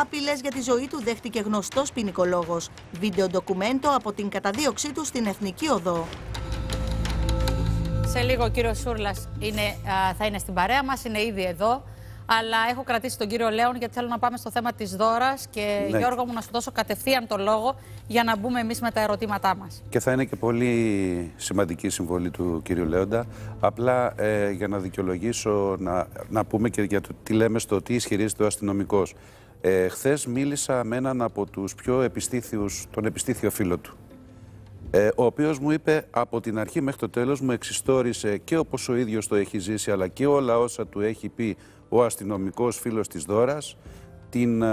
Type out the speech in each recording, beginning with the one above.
Απειλές για τη ζωή του δέχτηκε γνωστός ποινικολόγος. Βίντεο ντοκουμέντο από την καταδίωξή του στην Εθνική Οδό. Σε λίγο ο κύριο Σούρλας θα είναι στην παρέα μας, είναι ήδη εδώ. Αλλά έχω κρατήσει τον κύριο Λέων γιατί θέλω να πάμε στο θέμα της δώρας και ναι. Γιώργο μου να σου δώσω κατευθείαν το λόγο για να μπούμε εμείς με τα ερωτήματά μας. Και θα είναι και πολύ σημαντική η συμβολή του κύριου Λέοντα. Απλά ε, για να δικαιολογήσω, να, να πούμε και για το τι λέμε στο τι ισχυρίζεται ο αστυνομικός. Ε, Χθες μίλησα με έναν από τους πιο επιστήθιους, τον επιστήθιο φίλο του. Ε, ο οποίος μου είπε από την αρχή μέχρι το τέλος, μου εξιστόρισε και όπως ο ίδιος το έχει ζήσει, αλλά και όλα όσα του έχει πει ο αστυνομικός φίλος της Δώρας την,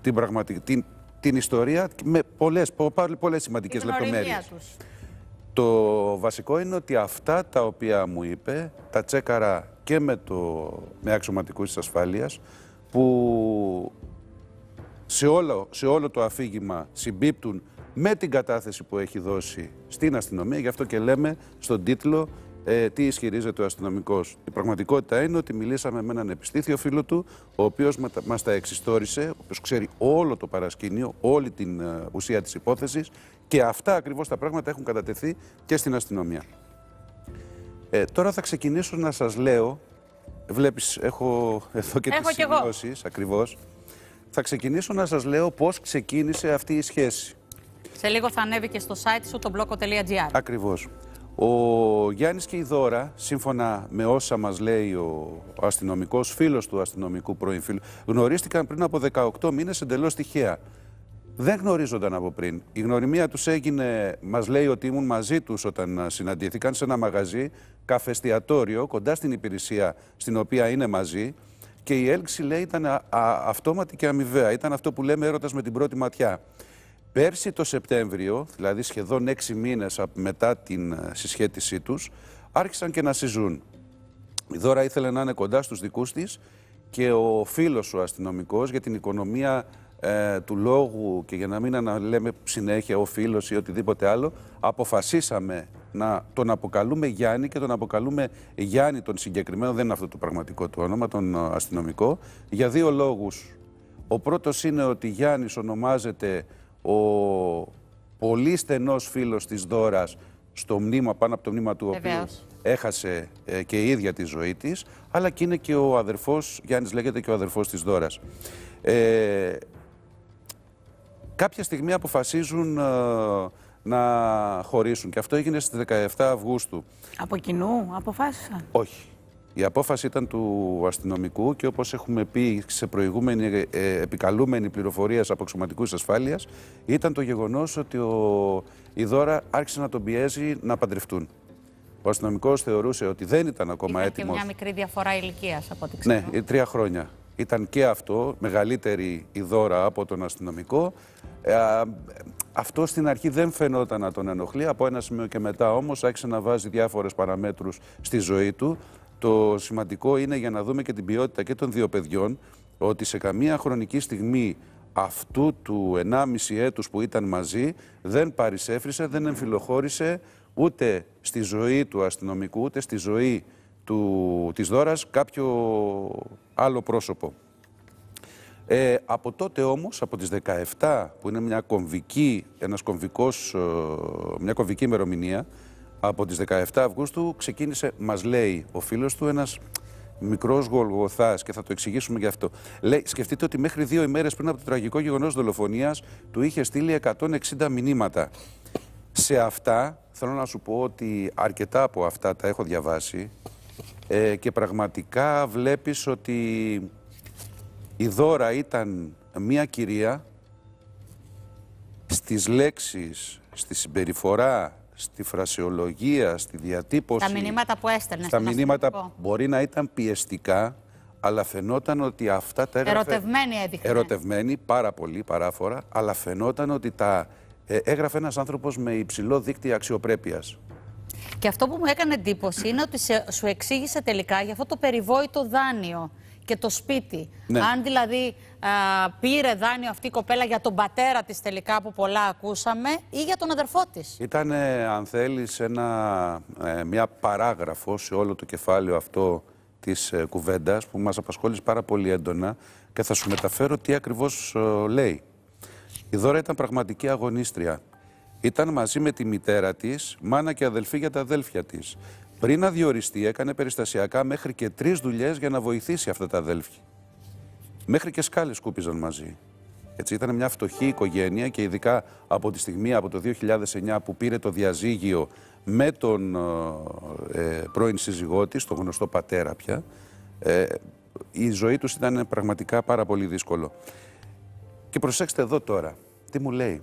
την, πραγματική, την, την ιστορία με πολλές, πολλές σημαντικές λεπτομέρειες. Το βασικό είναι ότι αυτά τα οποία μου είπε τα τσέκαρα και με, το, με αξιωματικούς της ασφάλειας που σε όλο, σε όλο το αφήγημα συμπίπτουν με την κατάθεση που έχει δώσει στην αστυνομία. Γι' αυτό και λέμε στον τίτλο ε, τι ισχυρίζεται ο αστυνομικός. Η πραγματικότητα είναι ότι μιλήσαμε με έναν επιστήθιο φίλο του, ο οποίος μα τα εξιστόρισε, ο οποίος ξέρει όλο το παρασκήνιο, όλη την uh, ουσία της υπόθεσης και αυτά ακριβώς τα πράγματα έχουν κατατεθεί και στην αστυνομία. Ε, τώρα θα ξεκινήσω να σας λέω. Βλέπεις, έχω εδώ και τις σημειώσεις ακριβώς. Θα ξεκινήσω να σας λέω πώς ξεκίνησε αυτή η σχέση. Σε λίγο θα ανέβει και στο site σου το blog.gr. Ακριβώς. Ο Γιάννης και η Δώρα, σύμφωνα με όσα μας λέει ο, ο αστυνομικός φίλος του αστυνομικού πρώην φίλου, γνωρίστηκαν πριν από 18 μήνες εντελώς τυχαία. Δεν γνωρίζονταν από πριν. Η γνωριμία τους έγινε, μας λέει ότι ήμουν μαζί τους όταν συναντήθηκαν σε ένα μαγαζί, καφεστιατόριο, κοντά στην υπηρεσία στην οποία είναι μαζί και η έλξη λέει ήταν αυτόματη και αμοιβαία. Ήταν αυτό που λέμε έρωτας με την πρώτη ματιά. Πέρσι το Σεπτέμβριο, δηλαδή σχεδόν έξι μήνες μετά την ε, συσχέτισή τους, άρχισαν και να συζούν. Η Δώρα ήθελε να είναι κοντά στους δικούς της και ο φίλος ο αστυνομικός για την οικονομία ε, του λόγου και για να μην αναλέμε συνέχεια ο φίλος ή οτιδήποτε άλλο, αποφασίσαμε να τον αποκαλούμε Γιάννη και τον αποκαλούμε Γιάννη τον συγκεκριμένο, δεν είναι αυτό το πραγματικό του όνομα, τον ε, αστυνομικό, για δύο λόγους. Ο πρώτος είναι ότι Γιάννης ονομάζεται ο πολύ στενός φίλος της Δώρας στο μνήμα, πάνω από το μνήμα του οποίου έχασε ε, και η ίδια τη ζωή της, αλλά και είναι και ο αδερφός, Γιάννης λέγεται και ο αδερφός της Δώρας. Ε, κάποια στιγμή αποφασίζουν ε, να χωρίσουν και αυτό έγινε στις 17 Αυγούστου. Από κοινού αποφάσισαν; Όχι. Η απόφαση ήταν του αστυνομικού και όπως έχουμε πει σε προηγούμενη ε, ε επικαλούμενη πληροφορία από εξωματικούς ασφάλειας ήταν το γεγονός ότι ο, η Δώρα άρχισε να τον πιέζει να παντρευτούν. Ο αστυνομικός θεωρούσε ότι δεν ήταν ακόμα ήταν έτοιμος. Και μια μικρή διαφορά ηλικίας από ό,τι ξέρω. Ναι, τρία χρόνια. Ήταν και αυτό, μεγαλύτερη η δώρα από τον αστυνομικό. Ε, αυτό στην αρχή δεν φαινόταν να τον ενοχλεί. Από ένα σημείο και μετά όμως άρχισε να βάζει διάφορες παραμέτρους στη ζωή του. Το σημαντικό είναι για να δούμε και την ποιότητα και των δύο παιδιών ότι σε καμία χρονική στιγμή αυτού του 1,5 έτους που ήταν μαζί δεν παρισέφρισε, δεν εμφυλοχώρησε ούτε στη ζωή του αστυνομικού, ούτε στη ζωή του, της Δώρας κάποιο άλλο πρόσωπο. Ε, από τότε όμως, από τις 17 που είναι μια κομβική, ένας κομβικός, ε, μια κομβική ημερομηνία, από τις 17 Αυγούστου ξεκίνησε, μας λέει ο φίλος του, ένας μικρός γολγοθάς και θα το εξηγήσουμε γι' αυτό. Λέει, σκεφτείτε ότι μέχρι δύο ημέρες πριν από το τραγικό γεγονός δολοφονίας του είχε στείλει 160 μηνύματα. Σε αυτά, θέλω να σου πω ότι αρκετά από αυτά τα έχω διαβάσει ε, και πραγματικά βλέπεις ότι η Δώρα ήταν μια κυρία στις λέξεις, στη συμπεριφορά, στη φρασιολογία, στη διατύπωση. Τα μηνύματα που έστελνε. Στα μηνύματα μπορεί να ήταν πιεστικά, αλλά φαινόταν ότι αυτά τα έγραφε... Ερωτευμένη έδειχνε. Ερωτευμένη, πάρα πολύ, παράφορα, αλλά φαινόταν ότι τα ε, έγραφε ένας άνθρωπος με υψηλό δίκτυο αξιοπρέπειας. Και αυτό που μου έκανε εντύπωση είναι ότι σε, σου εξήγησε τελικά για αυτό το περιβόητο δάνειο και το σπίτι. Ναι. Αν δηλαδή α, πήρε δάνειο αυτή η κοπέλα για τον πατέρα της τελικά που πολλά ακούσαμε ή για τον αδερφό της. Ήταν, αν θέλεις, ένα, ε, μια παράγραφο σε όλο το κεφάλαιο αυτό της ε, κουβέντας που μας απασχόλησε πάρα πολύ έντονα και θα σου μεταφέρω τι ακριβώς ε, λέει. Η Δώρα ήταν πραγματική αγωνίστρια. Ήταν μαζί με τη μητέρα της, μάνα και αδελφή για τα αδέλφια της. Πριν να διοριστεί, έκανε περιστασιακά μέχρι και τρεις δουλειές για να βοηθήσει αυτά τα αδέλφια. Μέχρι και σκάλες σκούπιζαν μαζί. Έτσι, ήταν μια φτωχή οικογένεια και ειδικά από τη στιγμή, από το 2009 που πήρε το διαζύγιο με τον ε, ε, πρώην σύζυγό της, τον γνωστό πατέρα πια, ε, η ζωή τους ήταν πραγματικά πάρα πολύ δύσκολο. Και προσέξτε εδώ τώρα, τι μου λέει.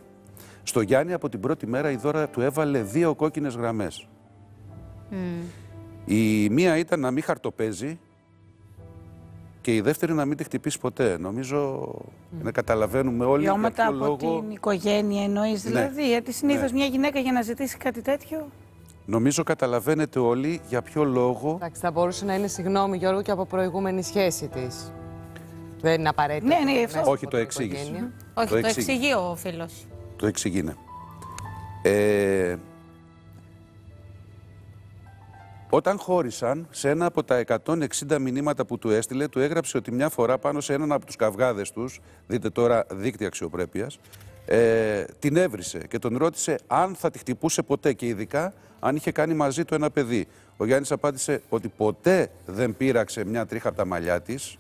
Στο Γιάννη από την πρώτη μέρα η δώρα του έβαλε δύο κόκκινες γραμμές. Η μία ήταν να μην χαρτοπέζει και η δεύτερη να μην τη χτυπήσει ποτέ. Νομίζω να καταλαβαίνουμε όλοι για ποιο λόγο... από την οικογένεια εννοείς ναι. δηλαδή, γιατί συνήθως ναι. μια γυναίκα για να ζητήσει κάτι τέτοιο... Νομίζω καταλαβαίνετε όλοι για ποιο λόγο... Εντάξει, θα μπορούσε να είναι συγγνώμη Γιώργο και από προηγούμενη σχέση της. Δεν είναι απαραίτητο. Ναι, ναι, αυτό. Όχι, το εξήγησε. Όχι, το, το εξηγεί ο φίλος. Το εξηγεί, ναι. Ε, Όταν χώρισαν, σε ένα από τα 160 μηνύματα που του έστειλε, του έγραψε ότι μια φορά πάνω σε έναν από τους καυγάδες τους, δείτε τώρα δίκτυα αξιοπρέπειας, ε, την έβρισε και τον ρώτησε αν θα τη χτυπούσε ποτέ και ειδικά αν είχε κάνει μαζί του ένα παιδί. Ο Γιάννης απάντησε ότι ποτέ δεν πείραξε μια τρίχα από τα μαλλιά της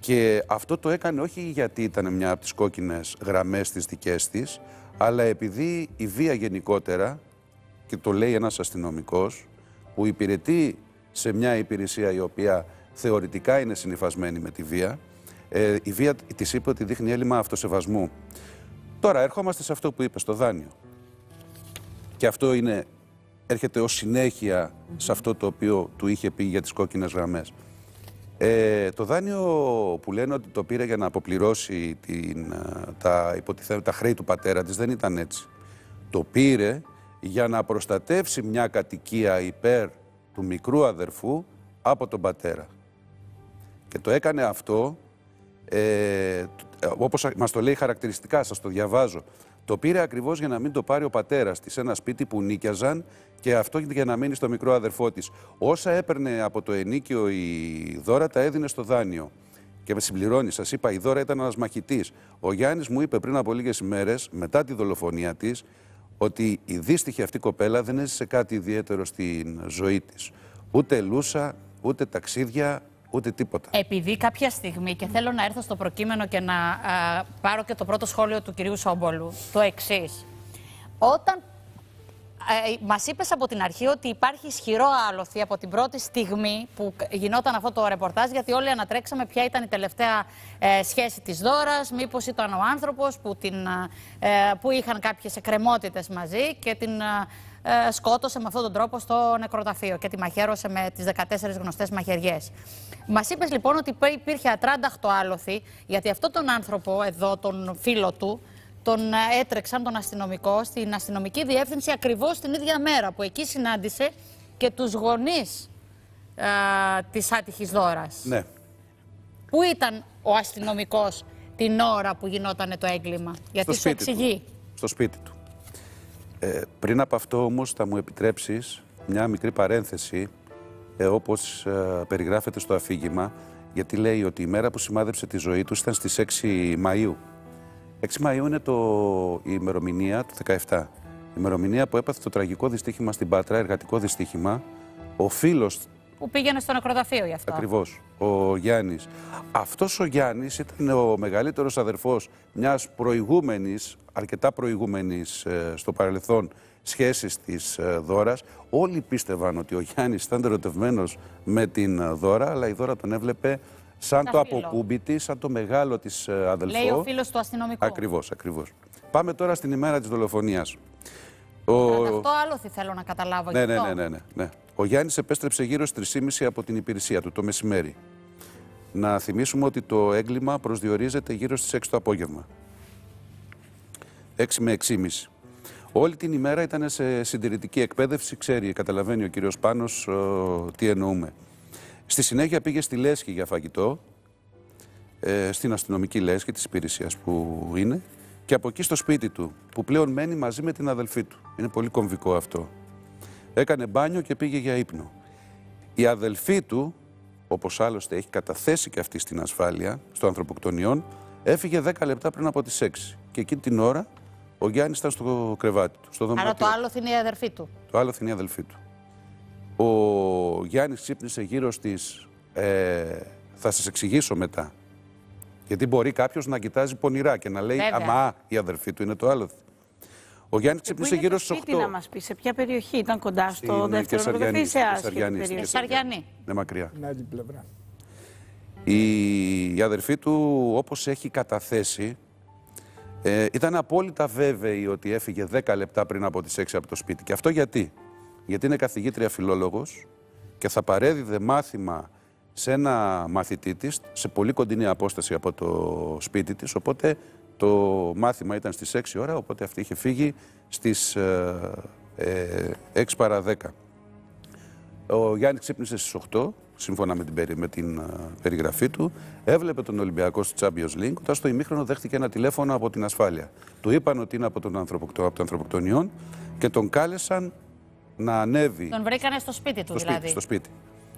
και αυτό το έκανε όχι γιατί ήταν μια από τις κόκκινες γραμμές της δικές της, αλλά επειδή η βία γενικότερα, και το λέει ένας αστυνομικός, που υπηρετεί σε μια υπηρεσία η οποία θεωρητικά είναι συνειφασμένη με τη βία, ε, η βία της είπε ότι δείχνει έλλειμμα αυτοσεβασμού. Τώρα ερχόμαστε σε αυτό που είπες, στο δάνειο. Και αυτό είναι, έρχεται ως συνέχεια σε αυτό το οποίο του είχε πει για τις κόκκινες γραμμές. Ε, το δάνειο που λένε ότι το πήρε για να αποπληρώσει την, ε, τα, τα χρέη του πατέρα της δεν ήταν έτσι. Το πήρε για να προστατεύσει μια κατοικία υπέρ του μικρού αδερφού από τον πατέρα. Και το έκανε αυτό, ε, όπως μας το λέει χαρακτηριστικά, σας το διαβάζω. Το πήρε ακριβώς για να μην το πάρει ο πατέρας της, ένα σπίτι που νίκιαζαν και αυτό για να μείνει στο μικρό αδερφό της. Όσα έπαιρνε από το ενίκιο η δώρα τα έδινε στο δάνειο. Και με συμπληρώνει, σας είπα, η δώρα ήταν ένας μαχητής. Ο Γιάννης μου είπε πριν από λίγες ημέρε, μετά τη δολοφονία της, ότι η δύστιχη αυτή κοπέλα δεν έζησε κάτι ιδιαίτερο στην ζωή της. Ούτε λούσα, ούτε ταξίδια, ούτε τίποτα. Επειδή κάποια στιγμή, και θέλω να έρθω στο προκείμενο και να πάρω και το πρώτο σχόλιο του κυρίου Σόμπολου, το εξής. Όταν ε, Μας είπες από την αρχή ότι υπάρχει ισχυρό άλοθη από την πρώτη στιγμή που γινόταν αυτό το ρεπορτάζ, γιατί όλοι ανατρέξαμε ποια ήταν η τελευταία ε, σχέση της Δώρας, μήπως ήταν ο άνθρωπος που, ε, που είχαν κάποιες εκκρεμότητες μαζί και την ε, σκότωσε με αυτόν τον τρόπο στο νεκροταφείο και τη μαχαίρωσε με τις 14 γνωστές μαχαιριές. Μας είπες λοιπόν ότι υπήρχε ατράνταχτο άλοθη, γιατί αυτόν τον άνθρωπο εδώ, τον φίλο του, τον ε, έτρεξαν τον αστυνομικό στην αστυνομική διεύθυνση ακριβώς την ίδια μέρα που εκεί συνάντησε και τους γονείς α, ε, της άτυχης δώρας. Ναι. Πού ήταν ο αστυνομικός την ώρα που γινόταν το έγκλημα, γιατί Στο σου εξηγεί. Του. Στο σπίτι του. Ε, πριν από αυτό όμως θα μου επιτρέψεις μια μικρή παρένθεση ε, όπως ε, περιγράφεται στο αφήγημα γιατί λέει ότι η μέρα που σημάδεψε τη ζωή τους ήταν στις 6 Μαΐου 6 Μαΐου είναι το, η ημερομηνία του 17. Η ημερομηνία που έπαθε το τραγικό δυστύχημα στην Πάτρα, εργατικό δυστύχημα. Ο φίλος. Που πήγαινε στο νεκροταφείο γι' αυτό. Ακριβώς. Ο Γιάννης. Αυτός ο Γιάννης ήταν ο μεγαλύτερος αδερφός μιας προηγούμενης, αρκετά προηγούμενης ε, στο παρελθόν σχέσης της ε, Δώρας. Όλοι πίστευαν ότι ο Γιάννης ήταν ερωτευμένος με την ε, Δώρα, αλλά η Δώρα τον έβλεπε σαν το αποκούμπι τη, σαν το μεγάλο της ε, αδελφό. Λέει ο φίλος του αστυνομικού. Ακριβώς, ακριβώς. Πάμε τώρα στην ημέρα της δολοφονίας. Ο... Αυτό άλλο θέλω να καταλάβω. Ναι, ναι, ναι, ναι, ναι, ναι. Ο Γιάννης επέστρεψε γύρω στις 3.30 από την υπηρεσία του το μεσημέρι. Να θυμίσουμε ότι το έγκλημα προσδιορίζεται γύρω στις 6 το απόγευμα. 6 με 6.30. Όλη την ημέρα ήταν σε συντηρητική εκπαίδευση, ξέρει, καταλαβαίνει ο κύριος Πάνος τι εννοούμε. Στη συνέχεια πήγε στη Λέσχη για φαγητό, ε, στην αστυνομική Λέσχη της υπηρεσίας που είναι και από εκεί στο σπίτι του, που πλέον μένει μαζί με την αδελφή του. Είναι πολύ κομβικό αυτό. Έκανε μπάνιο και πήγε για ύπνο. Η αδελφή του όπως άλλωστε έχει καταθέσει και αυτή στην ασφάλεια, στο ανθρωποκτονιών, έφυγε 10 λεπτά πριν από τις 6. Και εκείνη την ώρα ο Γιάννης ήταν στο κρεβάτι του, στο δωμάτιο. Άρα το άλλο είναι η αδερφή του. Το άλλο είναι η αδελφή του. Ο Γιάννης ξύπνησε γύρω στις... Ε, θα σας εξηγήσω μετά. Γιατί μπορεί κάποιος να κοιτάζει πονηρά και να λέει Βέβαια. «Αμά, η αδερφή του είναι το άλλο». Ο Γιάννης Και πού ξύπνησε είναι γύρω το στις 8. σπίτι να μας πει, σε ποια περιοχή ήταν κοντά στο Στην δεύτερο Κεσαριανή, νεκροταφείο ή σε στην άσχημη Κεσαριανή, στην περιοχή. Κεσαριανή. Είναι μακριά. την άλλη πλευρά. Η, η αδερφή του, όπως έχει καταθέσει, ε, ήταν απόλυτα βέβαιη ότι έφυγε 10 λεπτά πριν από τις 6 από το σπίτι. Και αυτό γιατί; Γιατί είναι καθηγήτρια φιλόλογος και θα παρέδιδε μάθημα σε ένα μαθητή της σε πολύ κοντινή απόσταση από το σπίτι της, οπότε το μάθημα ήταν στις 6 ώρα, οπότε αυτή είχε φύγει στις ε, ε, 6 παρα 10. Ο Γιάννης ξύπνησε στις 8, σύμφωνα με την, περι- με την α, περιγραφή του. Έβλεπε τον Ολυμπιακό στο Champions League. Όταν στο ημίχρονο δέχτηκε ένα τηλέφωνο από την ασφάλεια. Του είπαν ότι είναι από τον ανθρωποκτο, από το ανθρωποκτονιών και τον κάλεσαν να ανέβει Τον βρήκανε στο σπίτι του στο δηλαδή. σπίτι. Στο σπίτι.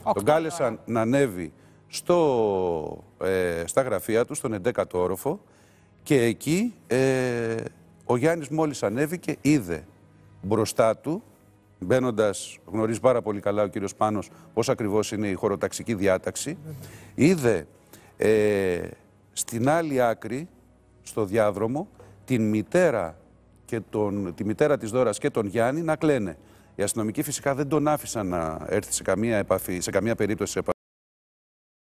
Οκτώ Τον η ώρα. κάλεσαν να ανέβει στο, ε, στα γραφεία του, στον 11ο όροφο και εκεί ε, ο Γιάννης μόλις ανέβηκε είδε μπροστά του, μπαίνοντας, γνωρίζει πάρα πολύ καλά ο κύριος Πάνος πώς ακριβώς είναι η χωροταξική διάταξη, είδε ε, στην άλλη άκρη, στο διάδρομο, την μητέρα, και τον, τη μητέρα της Δώρας και τον Γιάννη να κλαίνε. Οι αστυνομικοί φυσικά δεν τον άφησαν να έρθει σε καμία, επαφή, σε καμία περίπτωση σε επαφή